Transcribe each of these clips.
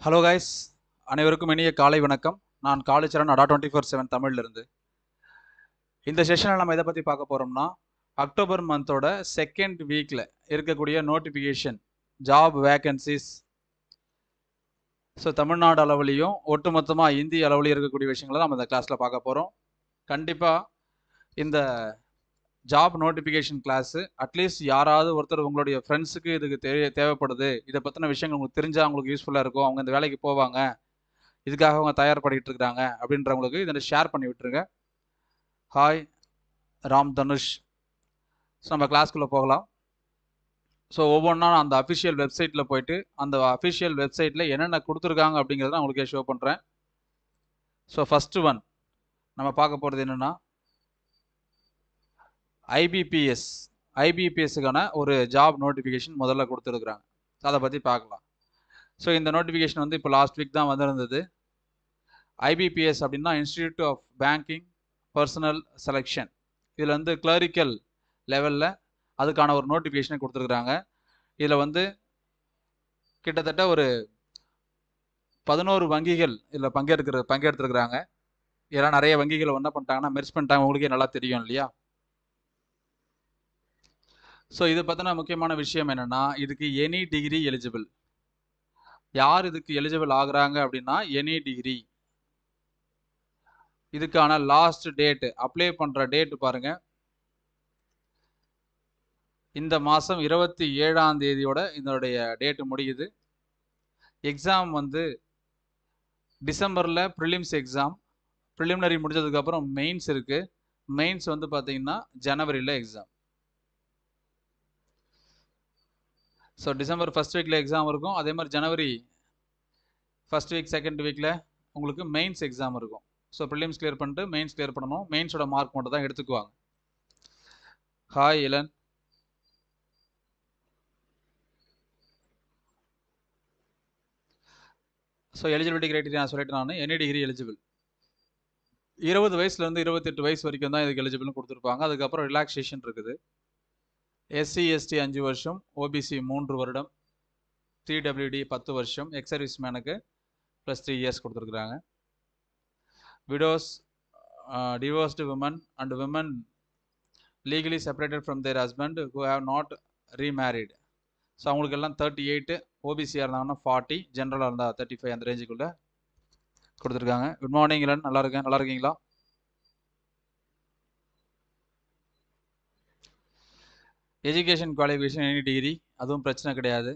Hello guys அனைவருக்கும் இனிய காலை வணக்கம். நான் காளிச்சரன் அடா டுவெண்ட்டி ஃபோர் செவன் தமிழ்லேருந்து. இந்த செஷனில் நம்ம எதை பற்றி பார்க்க போகிறோம்னா அக்டோபர் மந்தோட செகண்ட் வீக்கில் இருக்கக்கூடிய notification job vacancies so Tamil Nadu அளவுலேயும் ஒட்டுமொத்தமாக இந்திய அளவுலேயும் இருக்கக்கூடிய விஷயங்களை நம்ம இந்த கிளாஸில் பார்க்க போகிறோம் கண்டிப்பாக இந்த ஜாப் நோட்டிஃபிகேஷன் கிளாஸு அட்லீஸ்ட் யாராவது ஒருத்தர் உங்களுடைய ஃப்ரெண்ட்ஸுக்கு இதுக்கு தெரிய தேவைப்படுது இதை பற்றின விஷயங்கள் உங்களுக்கு தெரிஞ்சால் அவங்களுக்கு யூஸ்ஃபுல்லாக இருக்கும் அவங்க இந்த வேலைக்கு போவாங்க இதுக்காக அவங்க தயார்படிட்டு இருக்கிறாங்க அப்படின்றவங்களுக்கு இதை ஷேர் பண்ணி விட்டுருங்க. ஹாய் ராம் தனுஷ். ஸோ நம்ம கிளாஸ்க்குள்ளே போகலாம். ஸோ ஒவ்வொன்றா நான் அந்த அஃபிஷியல் வெப்சைட்டில் போயிட்டு அந்த அஃபிஷியல் வெப்சைட்டில் என்னென்ன கொடுத்துருக்காங்க அப்படிங்கிறத நான் உங்களுக்கே ஷோ பண்ணுறேன் ஸோ ஃபஸ்ட்டு ஒன் நம்ம பார்க்க போகிறது என்னென்னா ஐபிபிஎஸ் ஐபிபிஎஸ்க்கான ஒரு ஜாப் நோட்டிஃபிகேஷன் முதல்ல கொடுத்துருக்குறாங்க. அதை பற்றி பார்க்கலாம். ஸோ இந்த நோட்டிஃபிகேஷன் வந்து இப்போ லாஸ்ட் வீக் தான் வந்திருந்தது. ஐபிபிஎஸ் அப்படின்னா institute of banking personnel selection இதில் வந்து கிளரிக்கல் லெவலில் அதுக்கான ஒரு நோட்டிஃபிகேஷனை கொடுத்துருக்குறாங்க. இதில் வந்து கிட்டத்தட்ட ஒரு பதினோரு வங்கிகள் இதில் பங்கேற்கிற பங்கெடுத்துருக்குறாங்க இதெல்லாம் நிறைய வங்கிகள் என்ன பண்ணிட்டாங்கன்னா மெர்ச் பண்ணிட்டாங்க. உங்களுக்கே நல்லா தெரியும் இல்லையா? ஸோ இது பற்றின முக்கியமான விஷயம் என்னென்னா இதுக்கு எனி டிகிரி எலிஜிபிள் யார் இதுக்கு எலிஜிபிள் ஆகுறாங்க அப்படின்னா எனி டிகிரி இதுக்கான லாஸ்ட் டேட்டு அப்ளை பண்ணுற டேட்டு பாருங்கள் இந்த மாதம் இருபத்தி ஏழாம் தேதியோட இதனுடைய டேட்டு முடியுது. எக்ஸாம் வந்து டிசம்பரில் ப்ரிலிம்ஸ் எக்ஸாம் ப்ரிலிமினரி முடிஞ்சதுக்கப்புறம் மெயின்ஸ் இருக்குது மெயின்ஸ் வந்து பார்த்திங்கன்னா ஜனவரியில் எக்ஸாம் ஸோ டிசம்பர் ஃபஸ்ட் வீக்கில் எக்ஸாம் இருக்கும். அதே மாதிரி ஜனவரி ஃபஸ்ட் வீக் செகண்ட் வீக்கில் உங்களுக்கு மெயின்ஸ் எக்ஸாம் இருக்கும். ஸோ ப்ரிலிம்ஸ் கிளியர் பண்ணிட்டு மெயின்ஸ் கிளியர் பண்ணணும். மெயின்ஸோட மார்க் மட்டும் தான் எடுத்துக்குவாங்க. Hi Ilan so eligibility criteria நான் சொல்லிட்டு நான். எனி டிகிரி எலிஜிபிள் இருபது வயசுலேருந்து இருபத்தெட்டு வயசு வரைக்கும் தான் இதுக்கு எலிஜிபிள்னு கொடுத்துருப்பாங்க. அதுக்கப்புறம் ரிலாக்ஸேஷன் இருக்குது. எஸ்சி எஸ்டி அஞ்சு வருஷம் ஓபிசி மூன்று வருடம் டிடபிள்யூடி பத்து வருஷம் எக்ஸ் சர்வீஸ் மேனுக்கு ப்ளஸ் த்ரீ இயர்ஸ் கொடுத்துருக்குறாங்க. Widows divorced women and women legally separated from their husband who have not remarried so அவங்களுக்கு எல்லாம் தேர்ட்டி எயிட்டு ஓபிசியாக இருந்தாங்கன்னா ஃபார்ட்டி ஜென்ரலாக இருந்தால் தேர்ட்டி ஃபைவ் அந்த ரேஞ்சுக்குள்ளே கொடுத்துருக்காங்க. குட் மார்னிங் இளன் நல்லா இருக்கேன். நல்லா இருக்கீங்களா? எஜுகேஷன் குவாலிஃபிகேஷன் எனி டிகிரி அதுவும் பிரச்சனை கிடையாது.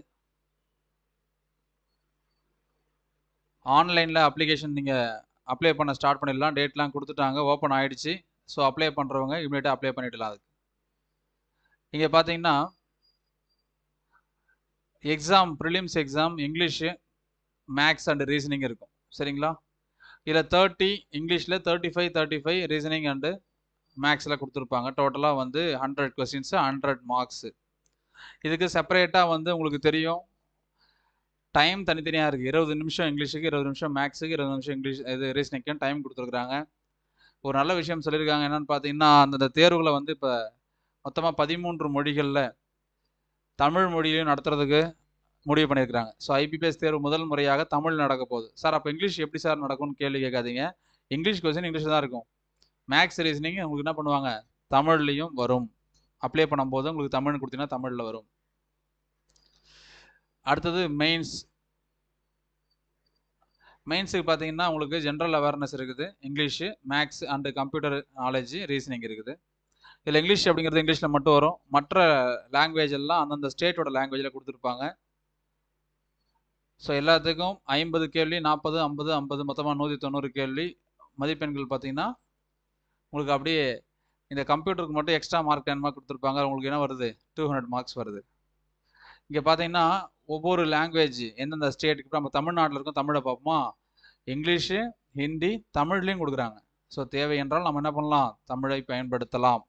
ஆன்லைனில் அப்ளிகேஷன் நீங்கள் அப்ளை பண்ண ஸ்டார்ட் பண்ணிடலாம். டேட்லாம் கொடுத்துட்டாங்க ஓப்பன் ஆகிடுச்சு ஸோ அப்ளை பண்ணுறவங்க இமீடியட்டாக அப்ளை பண்ணிடலாம் அதுக்கு. இங்கே பார்த்தீங்கன்னா exam prelims exam English maths and reasoning இருக்கும். சரிங்களா? இதில் தேர்ட்டி இங்கிலீஷில் thirty five thirty five reasoning and மேக்ஸில் கொடுத்துருப்பாங்க. டோட்டலாக வந்து ஹண்ட்ரட் கொஸ்டின்ஸு ஹண்ட்ரட் மார்க்ஸு இதுக்கு செப்பரேட்டாக வந்து உங்களுக்கு தெரியும். டைம் தனித்தனியாக இருக்குது இருபது நிமிஷம் இங்கிலீஷுக்கு இருபது நிமிஷம் மேக்ஸுக்கு இருபது நிமிஷம் இங்கிலீஷ் இது ரீசனிக்கும் டைம் கொடுத்துருக்குறாங்க. ஒரு நல்ல விஷயம் சொல்லியிருக்காங்க. என்னென்னு பார்த்தீங்கன்னா அந்தந்த தேர்வுகளை வந்து இப்போ மொத்தமாக பதிமூன்று மொழிகளில் தமிழ் மொழியிலையும் நடத்துறதுக்கு முடிவு பண்ணியிருக்கிறாங்க. ஸோ ஐபிபிஎஸ் தேர்வு முதல் முறையாக தமிழ் நடக்க போகுது. சார் அப்போ இங்கிலீஷ் எப்படி சார் நடக்கும்னு கேள்வி கேட்காதீங்க. இங்கிலீஷ் கொஸ்டின் இங்கிலீஷ் தான் இருக்கும். மேக்ஸ் ரீசனிங் உங்களுக்கு என்ன பண்ணுவாங்க? தமிழ்லையும் வரும். அப்ளை பண்ணும்போது உங்களுக்கு தமிழ் கொடுத்தீங்கன்னா தமிழில் வரும். அடுத்தது மெயின்ஸ் மெயின்ஸுக்கு பார்த்தீங்கன்னா உங்களுக்கு ஜென்ரல் அவேர்னஸ் இருக்குது. English maths and computer knowledge reasoning இருக்குது. இதில் இங்கிலீஷ் அப்படிங்கிறது இங்கிலீஷில் மட்டும் வரும். மற்ற லாங்குவேஜ் எல்லாம் அந்தந்த ஸ்டேட்டோட லாங்குவேஜில் கொடுத்துருப்பாங்க. ஸோ எல்லாத்துக்கும் ஐம்பது கேள்வி நாற்பது ஐம்பது ஐம்பது மொத்தமாக நூற்றி தொண்ணூறு கேள்வி. மதிப்பெண்கள் பார்த்தீங்கன்னா உங்களுக்கு அப்படியே இந்த கம்ப்யூட்டருக்கு மட்டும் எக்ஸ்ட்ரா மார்க் டென் மார்க் கொடுத்துருப்பாங்க. உங்களுக்கு என்ன வருது? டூ ஹண்ட்ரட் மார்க்ஸ் வருது. இங்கே பார்த்தீங்கன்னா ஒவ்வொரு லாங்குவேஜ் எந்தெந்த ஸ்டேட்டுக்கு நம்ம தமிழ்நாட்டில் இருக்கோம் தமிழை பார்ப்போமா? இங்கிலீஷு ஹிந்தி தமிழ்லேயும் கொடுக்குறாங்க. ஸோ தேவை என்றால் நம்ம என்ன பண்ணலாம்? தமிழை பயன்படுத்தலாம்.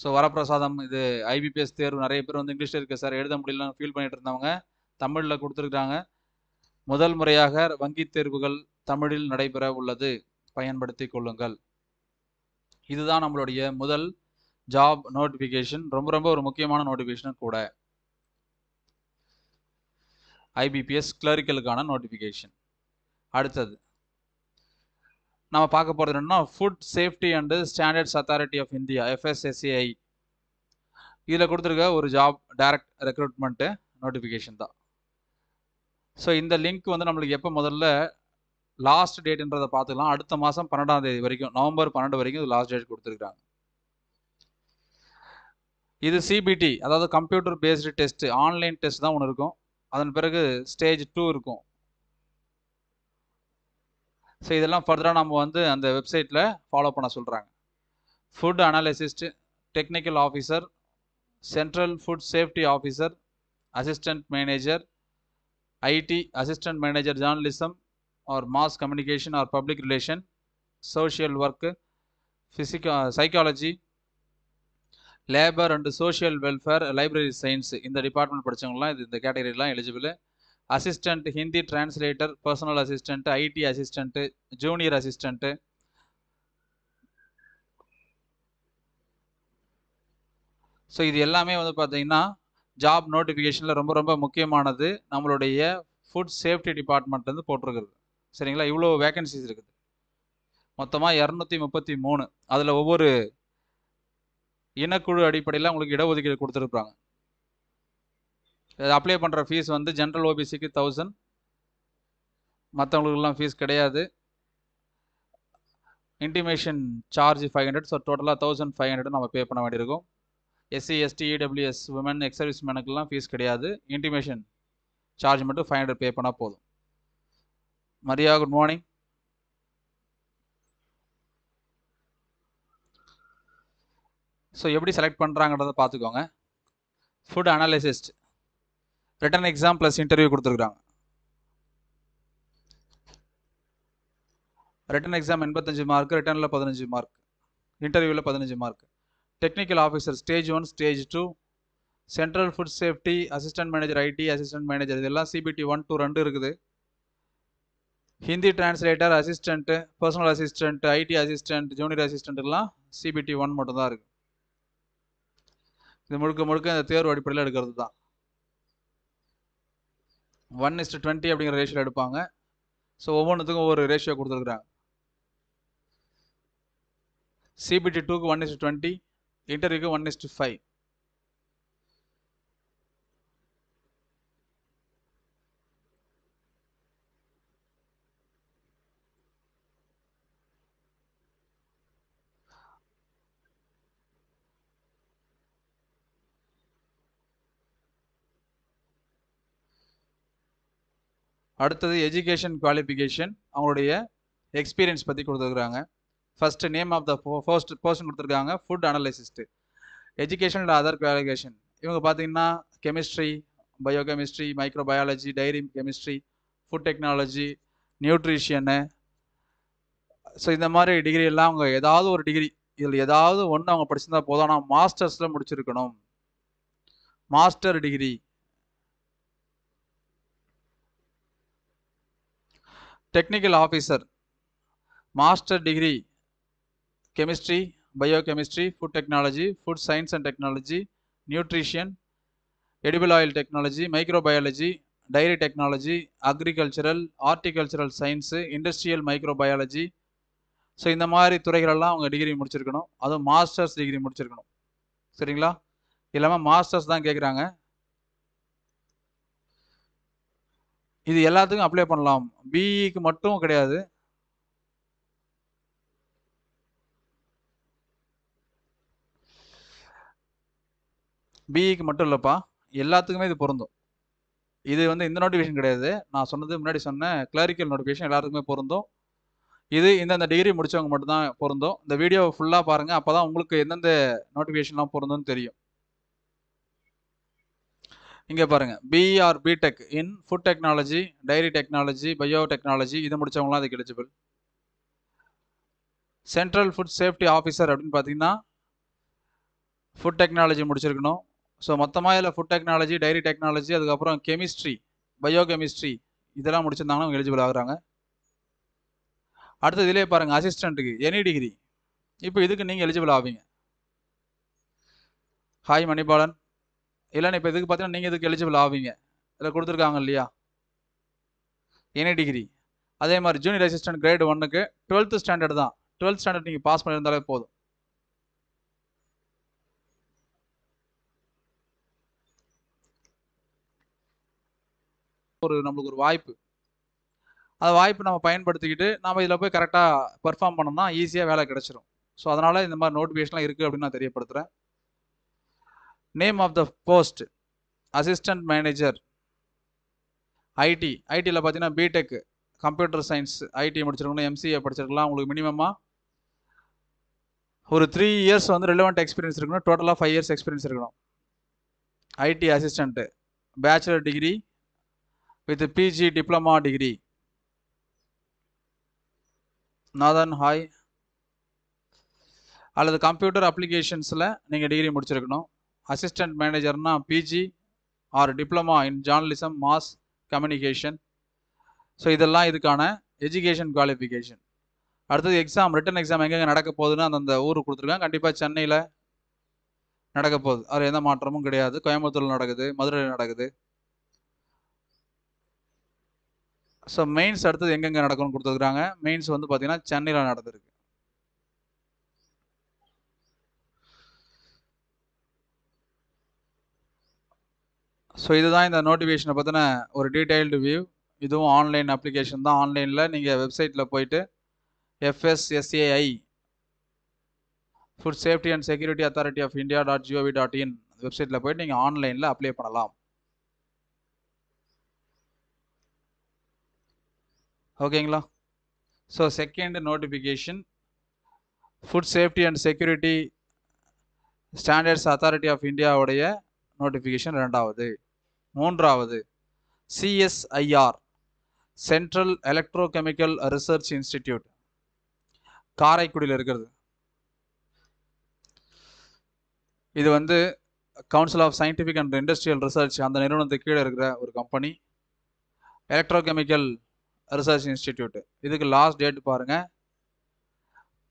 ஸோ வரப்பிரசாதம் இது ஐபிபிஎஸ் தேர்வு நிறைய பேர் வந்து இங்கிலீஷில் இருக்குது சார் எழுத முடியலன்னு ஃபீல் பண்ணிட்டு இருந்தவங்க தமிழில் கொடுத்துருக்குறாங்க. முதல் முறையாக வங்கி தேர்வுகள் தமிழில் நடைபெற உள்ளது. பயன்படுத்தி கொள்ளுங்கள். இதுதான் நம்மளுடைய முதல் ஜாப் நோட்டிஃபிகேஷன் ரொம்ப ரொம்ப ஒரு முக்கியமான நோட்டிஃபிகேஷன் கூட. ஐபிபிஎஸ் கிளரிக்கலுக்கான நோட்டிஃபிகேஷன் அடுத்தது நம்ம பார்க்க போகிறது என்னன்னா food safety and standards authority of India FSSAI இதில் கொடுத்துருக்க ஒரு ஜாப் டைரக்ட் ரெக்ரூட்மெண்ட்டு நோட்டிஃபிகேஷன் தான். ஸோ இந்த லிங்க் வந்து நம்மளுக்கு எப்போ முதல்ல லாஸ்ட் டேட்ன்றதை பார்த்துக்கலாம். அடுத்த மாதம் பன்னெண்டாம் தேதி வரைக்கும் நவம்பர் பன்னெண்டு வரைக்கும் இது லாஸ்ட் டேட் கொடுத்துருக்காங்க இது சிபிடி அதாவது computer based test online test தான் ஒன்று இருக்கும். அதன் பிறகு ஸ்டேஜ் டூ இருக்கும். ஸோ இதெல்லாம் ஃபர்தராக நம்ம வந்து அந்த வெப்சைட்டில் ஃபாலோ பண்ண சொல்கிறாங்க food analyst technical officer central food safety officer assistant manager IT assistant manager journalism or mass communication or public relation social work physics psychology labour and social welfare library science இந்த department படித்தவங்களாம் இது இந்த கேட்டகரிலாம் eligible assistant Hindi translator personal assistant IT assistant junior assistant so இது எல்லாமே வந்து பார்த்தீங்கன்னா job நோட்டிஃபிகேஷனில் ரொம்ப ரொம்ப முக்கியமானது நம்மளுடைய ஃபுட் சேஃப்டி டிபார்ட்மெண்ட்லேருந்து போட்டிருக்குது சரிங்களா? இவ்வளோ வேகன்சிஸ் இருக்குது. மொத்தமாக இரநூத்தி முப்பத்தி மூணு அதில் ஒவ்வொரு இனக்குழு அடிப்படையில் உங்களுக்கு இடஒதுக்கீடு கொடுத்துருப்பாங்க அப்ளை பண்ணுற ஃபீஸ் வந்து ஜென்ரல் ஓபிசிக்கு தௌசண்ட் மற்றவங்களுக்குலாம் ஃபீஸ் கிடையாது. Intimation charge five hundred so டோட்டலாக தௌசண்ட் ஃபைவ் ஹண்ட்ரட் நம்ம பே பண்ண வேண்டியிருக்கும். SC ST EWS women ex service மேனுக்கெல்லாம் fees கிடையாது. இன்டிமேஷன் சார்ஜ் மட்டும் ஃபைவ் ஹண்ட்ரட் பே பண்ணால் போதும். மரியா குட் மார்னிங் ஸோ எப்படி செலக்ட் பண்ணுறாங்கன்றத பார்த்துக்கோங்க. Food analyst written exam plus interview கொடுத்துருக்குறாங்க. ரிட்டன் எக்ஸாம் எண்பத்தஞ்சு மார்க் ரிட்டனில் பதினஞ்சு மார்க் இன்டர்வியூவில் பதினஞ்சு mark technical officer stage one stage two central food safety assistant manager IT assistant manager இதெல்லாம் சிபிடி ஒன் டூ ரெண்டு இருக்குது. Hindi translator assistant personal assistant IT assistant junior அசிஸ்டன்ட்லாம் CBT one மட்டும்தான் இருக்குது இது முழுக்க முழுக்க இந்த தேர்வு அடிப்படையில் எடுக்கிறது தான் ஒன் இஸ்ட் டுவெண்ட்டி அப்படிங்கிற ரேஷியோ எடுப்பாங்க. ஸோ ஒவ்வொன்றுத்துக்கும் ஒவ்வொரு ரேஷியோ கொடுத்துருக்குறாங்க. சிபிடி டூக்கு ஒன் இஸ்ட் டுவெண்ட்டி இன்டர்வியூக்கு ஒன் இஸ்ட் ஃபைவ் அடுத்தது எஜுகேஷன் குவாலிஃபிகேஷன் அவங்களுடைய எக்ஸ்பீரியன்ஸ் பற்றி கொடுத்துருக்குறாங்க. First name of the first person கொடுத்துருக்காங்க food analyst education and other qualification இவங்க பார்த்தீங்கன்னா chemistry biochemistry microbiology dairy chemistry food technology nutrition so இந்த மாதிரி டிகிரி எல்லாம் அவங்க ஏதாவது ஒரு டிகிரி இதில் ஏதாவது ஒன்று அவங்க படிச்சிருந்தா போதும். ஆனால் மாஸ்டர்ஸில் முடிச்சிருக்கணும். Master degree technical officer master degree chemistry biochemistry food technology food science and technology nutrition edible oil technology microbiology dairy technology agricultural horticultural science industrial microbiology so இந்த மாதிரி துறைகளெல்லாம் அவங்க டிகிரி முடிச்சிருக்கணும். அதுவும் மாஸ்டர்ஸ் டிகிரி முடிச்சிருக்கணும். சரிங்களா? இல்லாமல் மாஸ்டர்ஸ் தான் கேட்குறாங்க இது எல்லாத்துக்கும் அப்ளை பண்ணலாம். பிஇக்கு மட்டும் கிடையாது. பிஇக்கு மட்டும் இல்லைப்பா. எல்லாத்துக்குமே இது பொருந்தும். இது வந்து இந்த நோட்டிஃபிகேஷன் கிடையாது. நான் சொன்னது முன்னாடி சொன்ன கிளரிக்கல் நோட்டிஃபிகேஷன் எல்லாத்துக்குமே பொருந்தும். இது இந்தந்த டிகிரி முடித்தவங்க மட்டும்தான் பொருந்தும். இந்த வீடியோவை ஃபுல்லாக பாருங்கள் அப்போ தான் உங்களுக்கு எந்தெந்த நோட்டிஃபிகேஷன்லாம் பொருந்தும்னு தெரியும். இங்கே பாருங்கள் PR BTech in food technology dairy technology bio technology இது முடித்தவங்களாம் அதுக்கு eligible central food safety officer அப்படின்னு பார்த்தீங்கன்னா ஃபுட் டெக்னாலஜி முடிச்சிருக்கணும். ஸோ மொத்தமாக இதில் ஃபுட் டெக்னாலஜி டைரி டெக்னாலஜி அதுக்கப்புறம் கெமிஸ்ட்ரி பயோ கெமிஸ்ட்ரி இதெல்லாம் முடிச்சிருந்தாங்கன்னா அவங்க எலிஜிபிள் ஆகுறாங்க. அடுத்து இதிலே பாருங்கள் அசிஸ்டண்ட்டுக்கு எனி டிகிரி இப்போ இதுக்கு நீங்கள் எலிஜிபிள் ஆவீங்க. ஹாய் மணிபாலன். இல்லைன்னா இப்போ இதுக்கு பார்த்தீங்கன்னா நீங்கள் இதுக்கு எலிஜிபிள் ஆவீங்க? இதில் கொடுத்துருக்காங்க இல்லையா? எனி டிகிரி அதே மாதிரி ஜூனியர் அசிஸ்டன்ட் கிரேட் ஒன்னுக்கு டுவெல்த் ஸ்டாண்டர்ட் தான். டுவெல்த் ஸ்டாண்டர்ட் நீங்கள் பாஸ் பண்ணியிருந்தாலே போதும். ஒரு நம்மளுக்கு ஒரு வாய்ப்பு. அந்த வாய்ப்பு நம்ம பயன்படுத்திக்கிட்டு நம்ம இதில் போய் கரெக்டாக பெர்ஃபார்ம் பண்ணோம்னா ஈஸியாக வேலை கிடச்சிரும். ஸோ அதனால் இந்த மாதிரி நோட்டிஃபிகேஷன்லாம் இருக்குது அப்படின்னு நான் தெரியப்படுத்துகிறேன் name of the post assistant manager IT ஐடியில் பார்த்தீங்கன்னா பிடெக் கம்ப்யூட்டர் சயின்ஸ் ஐடி முடிச்சிருக்கணும் எம்சிஏ படிச்சிருக்கலாம். உங்களுக்கு மினிமமாக ஒரு த்ரீ இயர்ஸ் வந்து ரிலவெண்ட் எக்ஸ்பீரியன்ஸ் இருக்கணும். டோட்டலாக ஃபைவ் இயர்ஸ் எக்ஸ்பீரியன்ஸ் இருக்கணும். IT assistant bachelor degree with PG diploma degree Nathan hi அல்லது கம்ப்யூட்டர் அப்ளிகேஷன்ஸில் நீங்கள் டிகிரி முடிச்சிருக்கணும். Assistant மேனேஜர்னா PG or diploma in journalism mass communication so இதெல்லாம் இதுக்கான எஜுகேஷன் குவாலிஃபிகேஷன் அடுத்தது எக்ஸாம் ரிட்டன் எக்ஸாம் எங்கெங்கே நடக்க போகுதுன்னு அந்தந்த ஊருக்கு கொடுத்துருக்காங்க. கண்டிப்பாக சென்னையில் நடக்க போகுது. அதில் எந்த மாற்றமும் கிடையாது. கோயம்புத்தூரில் நடக்குது மதுரையில் நடக்குது. ஸோ மெயின்ஸ் அடுத்தது எங்கெங்கே நடக்கும்னு கொடுத்துருக்குறாங்க மெயின்ஸ் வந்து பார்த்தீங்கன்னா சென்னையில் நடந்திருக்கு. ஸோ இதுதான் இந்த நோட்டிஃபிகேஷனை பற்றின ஒரு டீட்டெயில்டு வியூ இதுவும் ஆன்லைன் அப்ளிகேஷன் தான். ஆன்லைனில் நீங்கள் வெப்சைட்டில் போயிட்டு FSSAI food safety and security authority of India dot gov dot in வெப்சைட்டில் போயிட்டு நீங்கள் ஆன்லைனில் அப்ளை பண்ணலாம். ஓகேங்களா so second notification food safety and security standards authority of இந்தியாவுடைய நோட்டிஃபிகேஷன் ரெண்டாவது மூன்றாவது CSIR central electrochemical research institute காரைக்குடியில் இருக்கிறது. இது வந்து council of scientific and industrial research அந்த நிறுவனத்துக்கு கீழே இருக்கிற ஒரு கம்பெனி எலக்ட்ரோகெமிக்கல் ரிசர்ச் இன்ஸ்டிடியூட் இதுக்கு லாஸ்ட் டேட் பாருங்கள்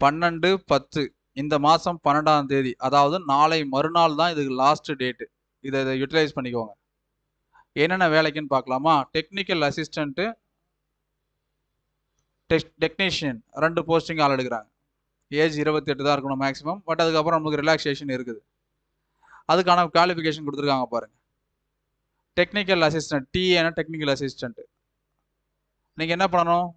பன்னெண்டு பத்து இந்த மாதம் பன்னெண்டாம் தேதி அதாவது நாளை மறுநாள் தான் இதுக்கு லாஸ்ட் டேட்டு இதை இதை யூட்டிலைஸ் பண்ணிக்கோங்க. என்னென்ன வேலைக்குன்னு பார்க்கலாமா? டெக்னிக்கல் அசிஸ்டண்ட்டு டெக் டெக்னீஷியன் ரெண்டு போஸ்டிங் ஆள் எடுக்கிறாங்க. ஏஜ் இருபத்தி எட்டு தான் இருக்கணும் மேக்ஸிமம் பட் அதுக்கப்புறம் நமக்கு ரிலாக்ஸேஷன் இருக்குது. அதுக்கான குவாலிஃபிகேஷன் கொடுத்துருக்காங்க பாருங்கள் டெக்னிக்கல் அசிஸ்டன்ட் டிஏனா டெக்னிக்கல் அசிஸ்டன்ட் நீங்கள் என்ன பண்ணணும்?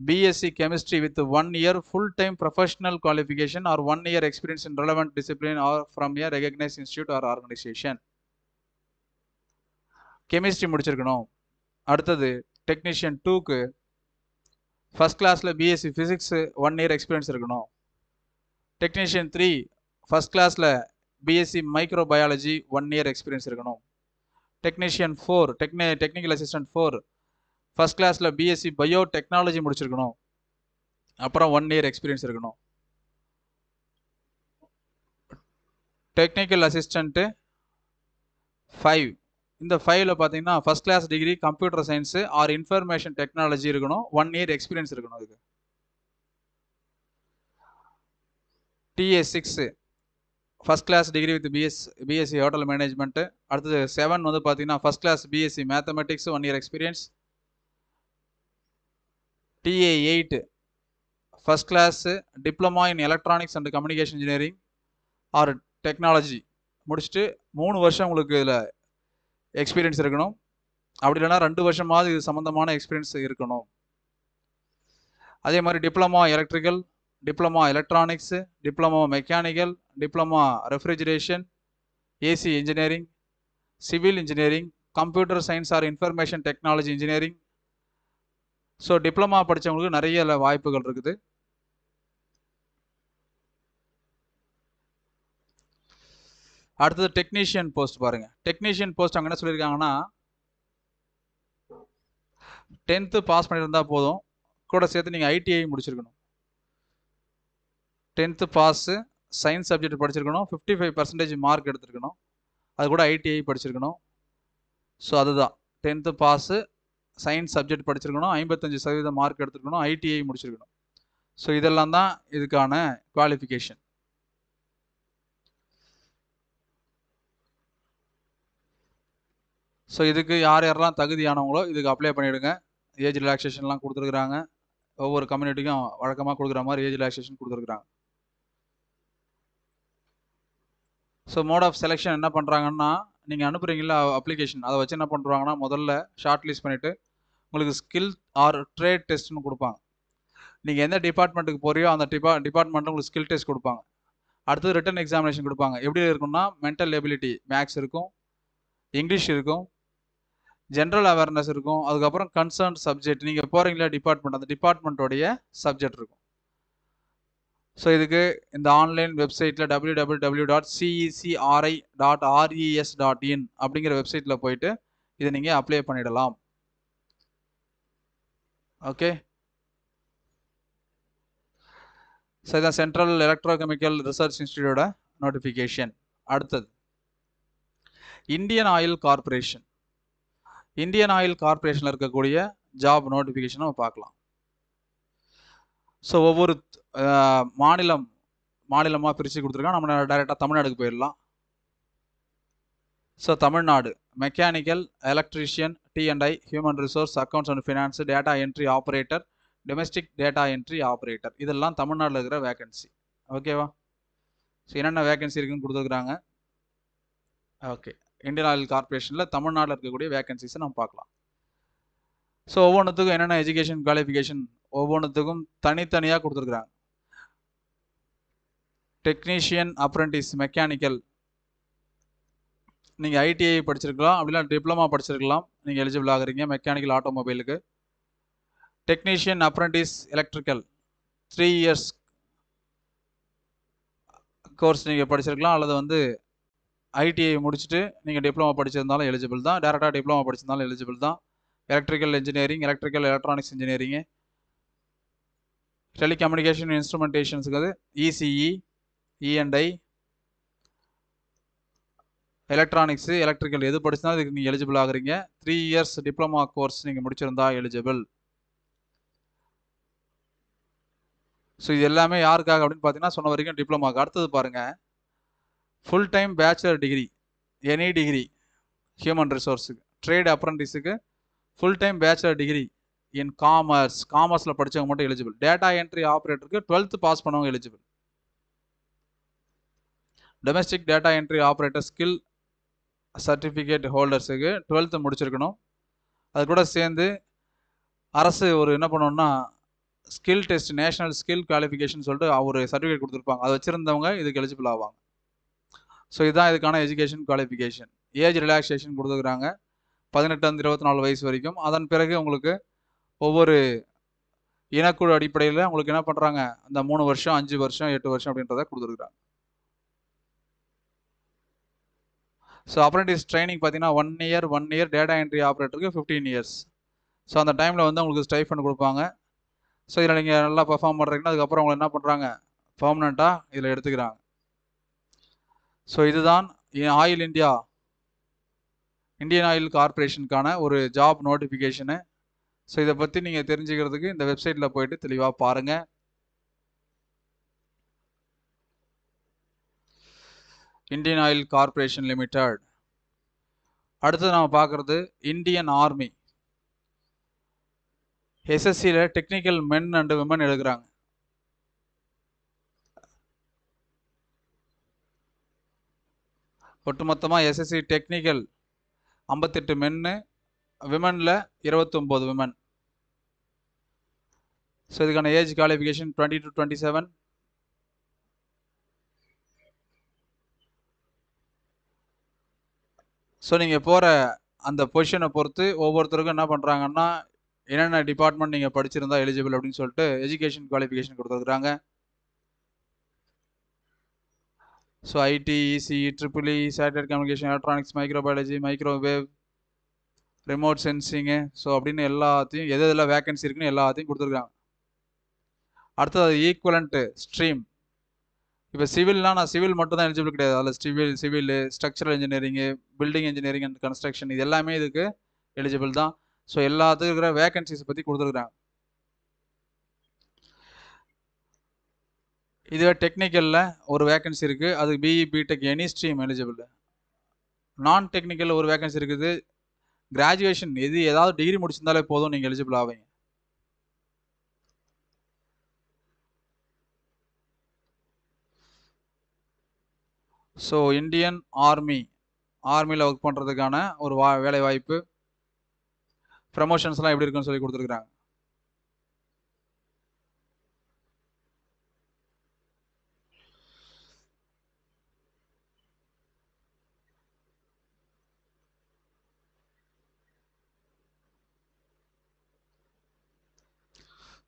BSc chemistry with one year full time professional qualification or one year experience in relevant discipline or from year recognise institute or organisation chemistry முடிச்சிருக்கணும். அடுத்தது டெக்னீஷியன் டூக்கு ஃபஸ்ட் கிளாஸில் BSc physics one year experience இருக்கணும். Technician three first கிளாஸில் BSc micro biology one year experience இருக்கணும். Technician four Dekhni technical assistant four first கிளாஸில் BSc bio technology முடிச்சிருக்கணும். அப்புறம் ஒன் இயர் எக்ஸ்பீரியன்ஸ் இருக்கணும். டெக்னிக்கல் அசிஸ்டண்ட்டு ஃபைவ் இந்த ஃபைவ்ல பார்த்தீங்கன்னா first class degree computer science or information technology இருக்கணும். ஒன் இயர் எக்ஸ்பீரியன்ஸ் இருக்கணும் அதுக்கு. TA six first class degree with BS BSc hotel management அடுத்தது செவன் வந்து பார்த்தீங்கன்னா first class BSc mathematics one year experience TA eight first class diploma in electronics and communication engineering or technology முடிச்சுட்டு மூணு வருஷம் உங்களுக்கு இதில் எக்ஸ்பீரியன்ஸ் இருக்கணும். அப்படி இல்லைன்னா ரெண்டு வருஷமாவது இது சம்மந்தமான எக்ஸ்பீரியன்ஸ் இருக்கணும். அதே மாதிரி diploma electrical diploma electronics diploma mechanical diploma refrigeration AC engineering civil engineering computer science or information technology engineering so diploma படித்தவங்களுக்கு நிறைய வாய்ப்புகள் இருக்குது. அடுத்தது டெக்னீஷியன் போஸ்ட் பாருங்க. டெக்னீஷியன் போஸ்ட் அவங்க என்ன சொல்லியிருக்காங்கன்னா டென்த்து பாஸ் பண்ணியிருந்தால் போதும். கூட சேர்த்து நீங்கள் ஐடிஐ முடிச்சிருக்கணும். டென்த்து பாஸு சயின்ஸ் சப்ஜெக்ட் படிச்சிருக்கணும். ஃபிஃப்டி ஃபைவ் பர்சன்டேஜ் மார்க் எடுத்திருக்கணும். அது கூட ஐடிஐ படிச்சிருக்கணும். ஸோ அதுதான். டென்த்து பாஸு சயின்ஸ் சப்ஜெக்ட் படிச்சிருக்கணும். ஐம்பத்தஞ்சு சதவீதம் மார்க் எடுத்துருக்கணும். ஐடிஐ முடிச்சிருக்கணும். ஸோ இதெல்லாம் தான் இதுக்கான குவாலிஃபிகேஷன் ஸோ இதுக்கு யார் யாரெல்லாம் தகுதியானவங்களோ இதுக்கு அப்ளை பண்ணிவிடுங்க ஏஜ் ரிலாக்ஸேஷன்லாம் கொடுத்துருக்குறாங்க. ஒவ்வொரு கம்யூனிட்டிக்கும் வழக்கமாக கொடுக்குற மாதிரி ஏஜ் ரிலாக்ஸேஷன் கொடுத்துருக்குறாங்க. ஸோ மோட் ஆஃப் செலெக்ஷன் என்ன பண்ணுறாங்கன்னா நீங்கள் அனுப்புகிறீங்களா அப்ளிகேஷன் அதை வச்சு என்ன பண்ணுறாங்கன்னா முதல்ல ஷார்ட் லிஸ்ட் பண்ணிவிட்டு உங்களுக்கு ஸ்கில் ஆர் ட்ரேட் டெஸ்ட்னு கொடுப்பாங்க. நீங்கள் எந்த டிபார்ட்மெண்ட்டுக்கு போறியோ அந்த டிபா டிபார்ட்மெண்ட்டில் உங்களுக்கு ஸ்கில் டெஸ்ட் கொடுப்பாங்க. அடுத்தது ரிட்டன் எக்ஸாமினேஷன் கொடுப்பாங்க. எப்படி இருக்கும்னா மென்டல் எபிலிட்டி மேக்ஸ் இருக்கும் இங்கிலீஷ் இருக்கும் ஜென்ரல் அவேர்னஸ் இருக்கும். அதுக்கப்புறம் கன்சர்ன் சப்ஜெக்ட் நீங்கள் போகிறீங்களா டிபார்ட்மெண்ட் அந்த டிபார்ட்மெண்ட்டோடைய சப்ஜெக்ட் இருக்கும். ஸோ இதுக்கு இந்த ஆன்லைன் வெப்சைட்டில் W W W dot CECRI dot RES dot in அப்படிங்கிற வெப்சைட்டில் போயிட்டு இதை நீங்கள் அப்ளை பண்ணிடலாம். ஓகே ஸோ இதான் சென்ட்ரல் எலக்ட்ரோகெமிக்கல் ரிசர்ச் இன்ஸ்டிடியூட்டோட நோட்டிஃபிகேஷன் அடுத்தது. Indian oil corporation Indian oil கார்பரேஷனில் இருக்கக்கூடிய ஜாப் நோட்டிஃபிகேஷன் நம்ம பார்க்கலாம். ஸோ ஒவ்வொரு மாநிலம் மாநிலமாக பிரித்து கொடுத்துருக்காங்க. நம்ம டைரெக்டாக தமிழ்நாடுக்கு போயிடலாம். So Tamil Nadu mechanical electrician TNI human resource accounts and finance data entry operator domestic data entry operator இதெல்லாம் தமிழ்நாட்டில் இருக்கிற வேகன்சி ஓகேவா ஸோ என்னென்ன வேகன்சி இருக்குன்னு கொடுத்துருக்குறாங்க? ஓகே இந்தியன் ஆயில் கார்பரேஷனில் தமிழ்நாட்டில் இருக்கக்கூடிய வேகன்சிஸை நம்ம பார்க்கலாம். ஸோ ஒவ்வொன்றுத்துக்கும் என்னென்ன எஜுகேஷன் குவாலிஃபிகேஷன் ஒவ்வொன்றுத்துக்கும் தனித்தனியாக கொடுத்துருக்குறாங்க. டெக்னீஷியன் அப்ரெண்டிஸ் மெக்கானிக்கல் நீங்கள் ஐடிஐ படிச்சிருக்கலாம் அப்படிலாம் டிப்ளமா படிச்சிருக்கலாம். நீங்கள் எலிஜிபிள் ஆகுறீங்க mechanical ஆட்டோமொபைலுக்கு technician apprentice electrical three years course நீங்கள் படிச்சிருக்கலாம் அல்லது வந்து ஐடிஐ முடிச்சுட்டு நீங்கள் டிப்ளமோ படிச்சிருந்தாலும் எலிஜிபிள் தான். டேரெக்டாக டிப்ளமோ படிச்சிருந்தாலும் எலிஜிபிள் தான். Electrical engineering electrical electronics engineering telecommunication இன்ஸ்ட்ருமெண்டேஷன்ஸுக்கு அது இசிஇ இஎன்ஐ எலக்ட்ரானிக்ஸு எலக்ட்ரிக்கல் எது படிச்சிருந்தாலும் இதுக்கு நீங்கள் எலிஜிபிள் ஆகுறீங்க. த்ரீ இயர்ஸ் டிப்ளமா கோர்ஸ் நீங்கள் முடிச்சிருந்தா எலிஜிபிள் ஸோ இது எல்லாமே யாருக்காக அப்படின்னு பார்த்தீங்கன்னா சொன்ன வரைக்கும் டிப்ளமாக்கு அடுத்தது பாருங்கள் full time bachelor degree any degree human ரிசோர்ஸுக்கு trade அப்ரண்டிஸுக்கு full time bachelor degree in commerce காமர்ஸில் படித்தவங்க மட்டும் எலிஜிபிள் டேட்டா என்ட்ரி ஆப்ரேட்டருக்கு டுவெல்த்து பாஸ் பண்ணவங்க eligible domestic data entry operator skill certificate ஹோல்டர்ஸுக்கு twelfth முடிச்சிருக்கணும். அது கூட சேர்ந்து அரசு ஒரு என்ன பண்ணணுன்னா skill test national skill qualification சொல்லிட்டு ஒரு சர்டிஃபிகேட் கொடுத்துருப்பாங்க. அதை வச்சுருந்தவங்க இதுக்கு எலிஜிபிள் ஆவாங்க. ஸோ இதுதான் இதுக்கான எஜுகேஷன் குவாலிஃபிகேஷன் ஏஜ் ரிலாக்ஸேஷன் கொடுத்துருக்குறாங்க பதினெட்டு இருபத்தி நாலு வயசு வரைக்கும். அதன் பிறகு உங்களுக்கு ஒவ்வொரு இனக்குழு அடிப்படையில் உங்களுக்கு என்ன பண்ணுறாங்க அந்த மூணு வருஷம் அஞ்சு வருஷம் எட்டு வருஷம் அப்படின்றத கொடுத்துருக்குறாங்க ஸோ அப்ரெண்டிஸ் ட்ரைனிங் பார்த்தீங்கன்னா one year one year data entry ஆப்ரேட்டருக்கு fifteen years so அந்த டைமில் வந்து உங்களுக்கு ஸ்டைஃபண்ட் கொடுப்பாங்க. ஸோ இதில் நீங்கள் நல்லா பெர்ஃபார்ம் பண்ணுறீங்கன்னா அதுக்கப்புறம் உங்களை என்ன பண்ணுறாங்க பர்மனெண்ட்டாக இதில் எடுத்துக்கிறாங்க. ஸோ இதுதான் ஆயில் இந்தியா இந்தியன் ஆயில் கார்பரேஷனுக்கான ஒரு ஜாப் நோட்டிஃபிகேஷனு ஸோ இதை பற்றி நீங்கள் தெரிஞ்சுக்கிறதுக்கு இந்த வெப்சைட்டில் போயிட்டு தெளிவாக பாருங்கள் இந்தியன் ஆயில் கார்பரேஷன் லிமிடெட் அடுத்தது நம்ம பார்க்குறது இந்தியன் ஆர்மி எஸ்எஸ்சியில் டெக்னிக்கல் மென் அண்டு விமன் எடுக்கிறாங்க ஒட்டுமொத்தமாக எஸ்எஸ்சி டெக்னிக்கல் ஐம்பத்தெட்டு மென்னு விமனில் இருபத்தொம்போது விமன் ஸோ இதுக்கான age qualification twenty to twenty seven so நீங்கள் போகிற அந்த பொசிஷனை பொறுத்து ஒவ்வொருத்தருக்கும் என்ன பண்ணுறாங்கன்னா என்னென்ன டிபார்ட்மெண்ட் நீங்கள் படிச்சிருந்தா எலிஜிபிள் அப்படின்னு சொல்லிட்டு எஜுகேஷன் குவாலிஃபிகேஷன் கொடுத்துருக்குறாங்க. So IT ECE triple E satellite communication electronics microbiology microwave remote sensing so அப்படின்னு எல்லாத்தையும் எது எதில் வேகன்சி இருக்குன்னு எல்லாத்தையும் கொடுத்துருக்காங்க. அடுத்தது ஈக்குவலண்ட்டு ஸ்ட்ரீம் இப்போ சிவில்னால் நான் சிவில் மட்டும் தான் எலிஜிபிள் கிடையாது. அதில் civil civil structural engineering building engineering and construction இது எல்லாமே இதுக்கு எலிஜிபிள் தான். ஸோ எல்லாத்துக்கும் இருக்கிற வேகன்சிஸை பற்றி கொடுத்துருக்குறாங்க. இதுவே டெக்னிக்கலில் ஒரு வேகன்சி இருக்குது அது BE BTech any stream eligible non technical ஒரு வேகன்சி இருக்குது. கிராஜுவேஷன் எது ஏதாவது டிகிரி முடிச்சிருந்தாலே போதும் நீங்கள் எலிஜிபிள் ஆவீங்க. ஸோ இந்தியன் ஆர்மி ஆர்மியில் ஒர்க் பண்ணுறதுக்கான ஒரு வா வேலை வாய்ப்பு ப்ரமோஷன்ஸ்லாம் எப்படி இருக்குன்னு சொல்லி கொடுத்துருக்குறாங்க.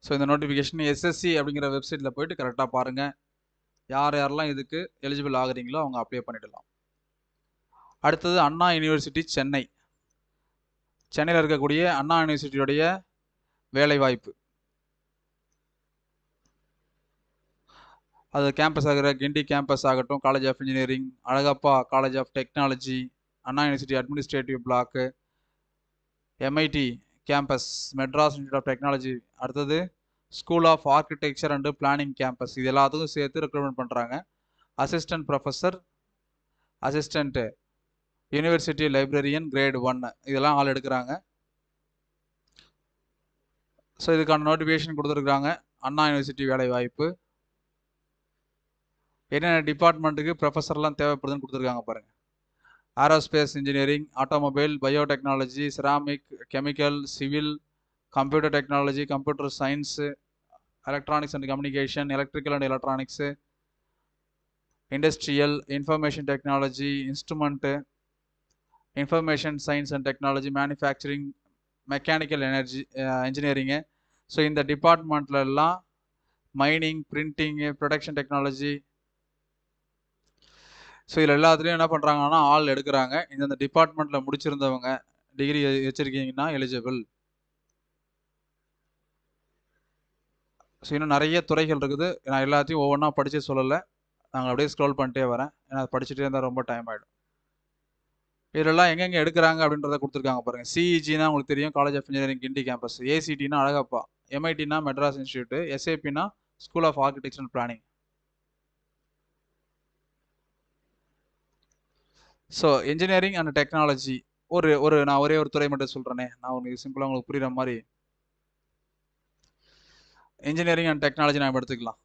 ஸோ இந்த நோட்டிஃபிகேஷன் எஸ்எஸ்சி அப்படிங்கிற வெப்சைட்டில் போயிட்டு கரெக்டாக பாருங்கள் யார் யாரெல்லாம் இதுக்கு எலிஜிபிள் ஆகுறீங்களோ அவங்க அப்ளை பண்ணிடலாம். அடுத்தது அண்ணா யூனிவர்சிட்டி சென்னை. சென்னையில் இருக்கக்கூடிய அண்ணா யூனிவர்சிட்டியுடைய வேலைவாய்ப்பு. அது கேம்பஸ் ஆகிற கிண்டி கேம்பஸ் ஆகட்டும் college of engineering Alagappa college of technology Anna university administrative block MIT campus Madras institute of technology அடுத்தது school of architecture and planning campus இது எல்லாத்துக்கும் சேர்த்து ரெக்ரூட்மெண்ட் பண்ணுறாங்க assistant professor assistant university librarian grade ஒன்று இதெல்லாம் ஆள் எடுக்கிறாங்க. ஸோ இதுக்கான நோட்டிஃபிகேஷன் கொடுத்துருக்குறாங்க. அண்ணா யூனிவர்சிட்டி வேலை வாய்ப்பு என்னென்ன டிபார்ட்மெண்ட்டுக்கு ப்ரொஃபஸர்லாம் தேவைப்படுதுன்னு கொடுத்துருக்காங்க பாருங்கள் aerospace engineering automobile biotechnology ceramic chemical civil computer technology computer science electronics and communication electrical and electronics industrial information technology instrument information science and technology manufacturing mechanical energy engineering so இந்த டிபார்ட்மெண்ட்லலாம் mining printing production technology so இதில் எல்லாத்துலேயும் என்ன பண்ணுறாங்கன்னா ஆள் எடுக்கிறாங்க. இந்தந்த டிபார்ட்மெண்ட்டில் முடிச்சிருந்தவங்க டிகிரி வச்சுருக்கீங்கன்னா எலிஜிபிள் ஸோ இன்னும் நிறைய துறைகள் இருக்குது. நான் எல்லாத்தையும் ஒவ்வொன்றா படித்து சொல்லலை. நாங்கள் அப்படியே ஸ்க்ரோல் பண்ணிட்டே வரேன். ஏன்னா படிச்சுட்டே இருந்தால் ரொம்ப டைம் ஆகிடும் இதெல்லாம் எங்கெங்கே எடுக்கிறாங்க அப்படின்றத கொடுத்துருக்காங்க பாருங்கள் சிஇஜினா உங்களுக்கு தெரியும். College of engineering Guindy campus ஏசிடினா Alagappa. எம்ஐடினா Madras institute எஸ்ஏபினா school of architecture and planning so engineering and technology ஒரு ஒரு நான் ஒரே ஒரு துறை மட்டும் சொல்கிறேனே நான் உங்களுக்கு சிம்பிளாக உங்களுக்கு புரிகிற மாதிரி இன்ஜினியரிங் அண்ட் டெக்னாலஜி நாம் எடுத்துக்கலாம்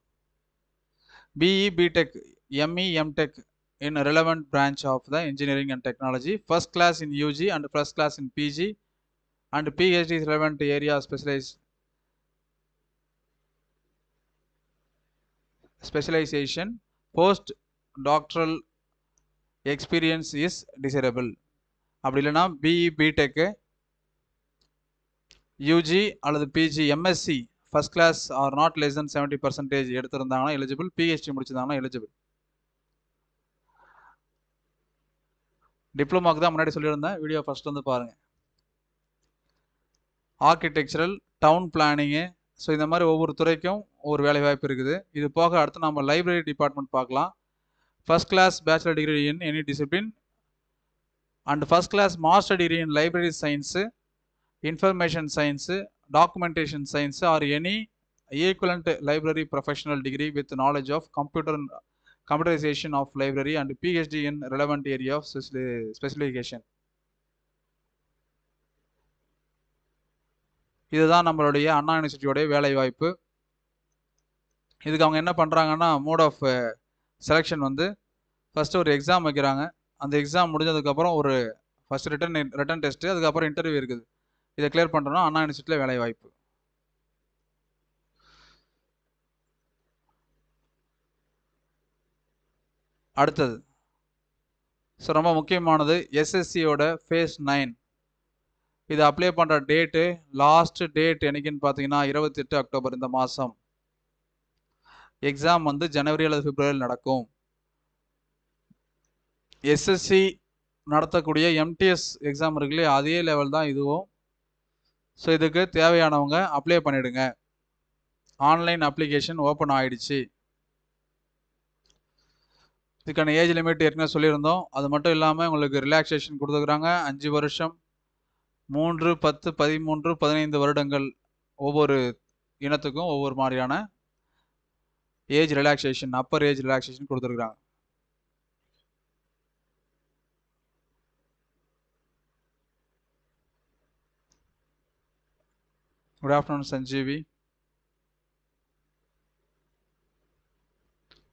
BE BTech ME MTech in a relevant branch of the engineering and technology first class in UG and first class in PG and PhD is relevant area specialized specialization post doctoral experience is desirable அப்படி இல்லைன்னா BE BTech UG அல்லது PG MSc first class or not less than seventy percentage எடுத்திருந்தாங்கன்னா eligible PhD முடிச்சிருந்தாங்கன்னா eligible டிப்ளமாக்கு தான் முன்னாடி சொல்லியிருந்தேன். Video first வந்து பாருங்கள் ஆர்கிடெக்சரல் டவுன் பிளானிங்கு ஸோ இந்த மாதிரி ஒவ்வொரு துறைக்கும் ஒரு வேலை வாய்ப்பு இருக்குது. இது போக அடுத்து நம்ம லைப்ரரி டிபார்ட்மெண்ட் பார்க்கலாம். First class bachelor degree in any discipline and first class master degree in library science information science documentation science or any equivalent library professional degree with knowledge of computer computerization of library and PhD in relevant area of specialization. இதுதான் நம்மளுடைய அண்ணா யூனிவர்சிட்டியோடைய வேலை வாய்ப்பு இதுக்கு அவங்க என்ன பண்ணுறாங்கன்னா mode of selection uh, வந்து first ஒரு எக்ஸாம் வைக்கிறாங்க. அந்த எக்ஸாம் முடிஞ்சதுக்கப்புறம் ஒரு ஃபஸ்ட் ரிட்டன் ரிட்டன் டெஸ்ட்டு அதுக்கப்புறம் இன்டர்வியூ இருக்குது. இதை கிளியர் பண்ணுறோன்னா அண்ணா யூனிவர்சிட்டியில் வேலை வாய்ப்பு. அடுத்தது. ஸோ ரொம்ப முக்கியமானது எஸ்எஸ்சியோட ஃபேஸ் நைன் இது அப்ளை பண்ணுற டேட்டு லாஸ்ட் டேட் என்னைக்குன்னு பார்த்தீங்கன்னா இருபத்தெட்டு அக்டோபர் இந்த மாதம் எக்ஸாம் வந்து ஜனவரி அல்லது பிப்ரவரியில் நடக்கும். எஸ்எஸ்சி நடத்தக்கூடிய எம்டிஎஸ் எக்ஸாம் இருக்குல்லையே அதே லெவல் தான் இதுவும். ஸோ இதுக்கு தேவையானவங்க அப்ளை பண்ணிடுங்க. ஆன்லைன் அப்ளிகேஷன் ஓப்பன் ஆயிடுச்சு. இதுக்கான ஏஜ் லிமிட் ஏற்கனவே சொல்லியிருந்தோம். அது மட்டும் இல்லாமல் உங்களுக்கு ரிலாக்ஸேஷன் கொடுத்துருக்குறாங்க. அஞ்சு வருஷம் மூன்று பத்து பதிமூன்று பதினைந்து வருடங்கள் ஒவ்வொரு இனத்துக்கும் ஒவ்வொரு மாதிரியான age relaxation upper age relaxation கொடுத்துருக்குறாங்க. Good afternoon Sanjeevi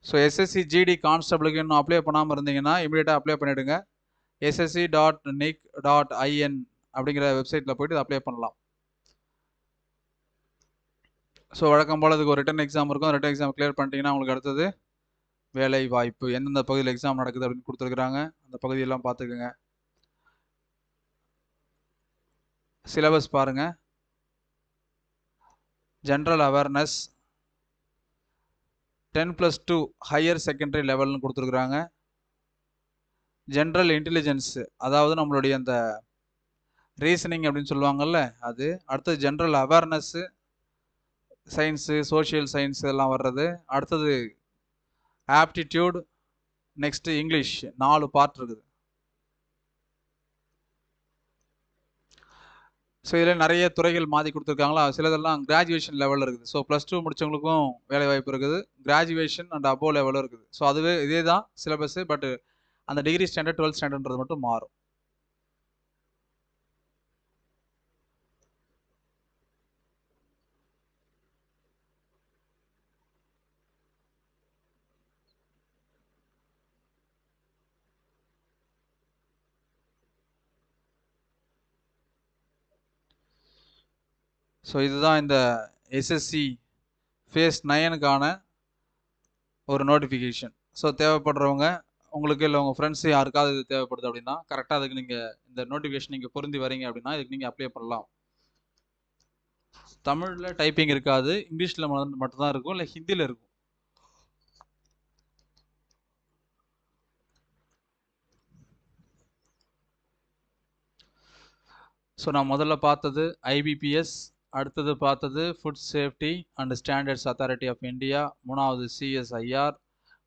so SSC GD கான்ஸ்டபிளுக்கு இன்னும் அப்ளை பண்ணாமல் இருந்தீங்கன்னா இமீடியட்டாக அப்ளை பண்ணிவிடுங்க SSC dot nic dot IN அப்படிங்கிற வெப்சைட்டில் போய்ட்டு அப்ளை பண்ணலாம். ஸோ வழக்கம் போல் அதுக்கு ஒரு ரிட்டன் எக்ஸாம் இருக்கும். ரிட்டன் எக்ஸாம் கிளியர் பண்ணிட்டீங்கன்னா உங்களுக்கு அடுத்தது வேலை வாய்ப்பு எந்தெந்த பகுதியில் எக்ஸாம் நடக்குது அப்படின்னு கொடுத்துருக்குறாங்க. அந்த பகுதியெல்லாம் பார்த்துக்குங்க. சிலபஸ் பாருங்கள் general awareness ten plus two higher secondary லெவல்னு கொடுத்துருக்குறாங்க. ஜென்ரல் இன்டெலிஜென்ஸு அதாவது நம்மளுடைய அந்த ரீசனிங் அப்படின்னு சொல்லுவாங்கள்ல அது. அடுத்தது general awareness science social science இதெல்லாம் வர்றது. அடுத்தது ஆப்டிடியூட் நெக்ஸ்ட்டு இங்கிலீஷ் நாலு பார்ட் இருக்குது. ஸோ இதில் நிறைய துறைகள் மாற்றி கொடுத்துருக்காங்களா? சிலதெல்லாம் கிராஜுவேஷன் லெவலில் இருக்குது. ஸோ ப்ளஸ் டூ முடிச்சவங்களுக்கும் வேலை வாய்ப்பு இருக்குது கிராஜுவேஷன் அண்ட் அபோவ் லெவலும் இருக்குது. ஸோ அதுவே இதே தான் சிலபஸ்ஸு பட்டு அந்த டிகிரி ஸ்டாண்டர்ட் டுவெல்த் ஸ்டாண்டர்ட்ன்றது மட்டும் மாறும். ஸோ இதுதான் இந்த எஸ்எஸ்சி ஃபேஸ் நயனுக்கான ஒரு நோட்டிஃபிகேஷன் ஸோ தேவைப்படுறவங்க உங்களுக்கு இல்லை உங்கள் ஃப்ரெண்ட்ஸ் யாருக்காவது இது தேவைப்படுது அப்படின்னா கரெக்டாக அதுக்கு நீங்கள் இந்த நோட்டிஃபிகேஷன் நீங்கள் பொருந்தி வரீங்க அப்படின்னா இதுக்கு நீங்கள் அப்ளை பண்ணலாம். தமிழில் டைப்பிங் இருக்காது இங்கிலீஷில் மட்டும்தான் இருக்கும் இல்லை ஹிந்தியில் இருக்கும். ஸோ நான் முதல்ல பார்த்தது ஐபிபிஎஸ் அடுத்தது பார்த்தது food safety and standards authority of India மூணாவது சிஎஸ்ஐஆர்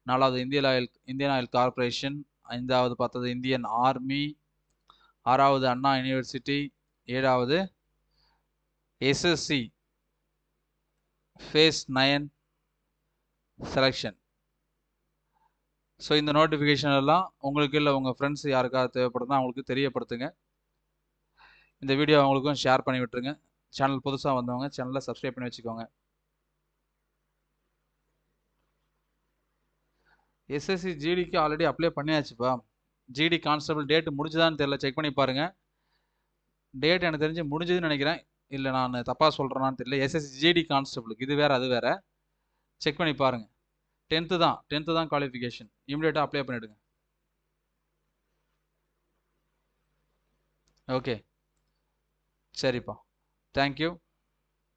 நாலாவது Indian oil Indian oil corporation ஐந்தாவது பார்த்தது இந்தியன் ஆர்மி ஆறாவது அண்ணா யூனிவர்சிட்டி ஏழாவது SSC phase nine selection so இந்த நோட்டிஃபிகேஷன் எல்லாம் உங்களுக்கு இல்லை உங்கள் ஃப்ரெண்ட்ஸ் யாருக்காவது தேவைப்படுதுன்னா அவங்களுக்கு தெரியப்படுத்துங்க. இந்த வீடியோ அவங்களுக்கும் ஷேர் பண்ணி விட்டுருங்க. சேனல் புதுசாக வந்தவங்க சேனலை சப்ஸ்கிரைப் பண்ணி வச்சுக்கோங்க. எஸ்எஸ்சி ஜிடிக்கு ஆல்ரெடி அப்ளை பண்ணியாச்சுப்பா. ஜிடி கான்ஸ்டபிள் டேட் முடிஞ்சுதான்னு தெரியல. செக் பண்ணி பாருங்கள் டேட் எனக்கு தெரிஞ்சு முடிஞ்சதுன்னு நினைக்கிறேன். இல்லை நான் தப்பாக சொல்கிறேனான்னு தெரியல. எஸ்எஸ்சி ஜிடி கான்ஸ்டபிளுக்கு இது வேறு அது வேறு. செக் பண்ணி பாருங்கள் டென்த்து தான். டென்த்து தான் குவாலிஃபிகேஷன் இமிடியேட்டாக அப்ளை பண்ணிவிடுங்க ஓகே சரிப்பா. Thank you.